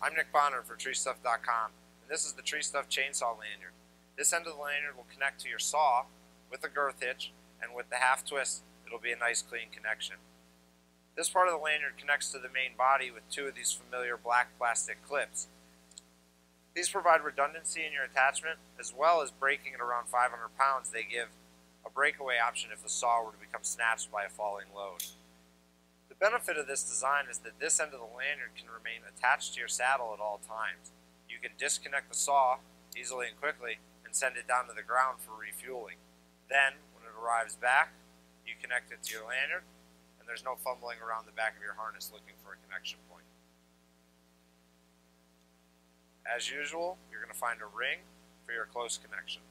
I'm Nick Bonner for TreeStuff.com, and this is the Tree Stuff Chainsaw Lanyard. This end of the lanyard will connect to your saw with a girth hitch, and with the half twist, it'll be a nice clean connection. This part of the lanyard connects to the main body with two of these familiar black plastic clips. These provide redundancy in your attachment, as well as breaking at around 500 pounds, they give a breakaway option if the saw were to become snatched by a falling load. The benefit of this design is that this end of the lanyard can remain attached to your saddle at all times. You can disconnect the saw easily and quickly and send it down to the ground for refueling. Then, when it arrives back, you connect it to your lanyard, and there's no fumbling around the back of your harness looking for a connection point. As usual, you're going to find a ring for your close connection.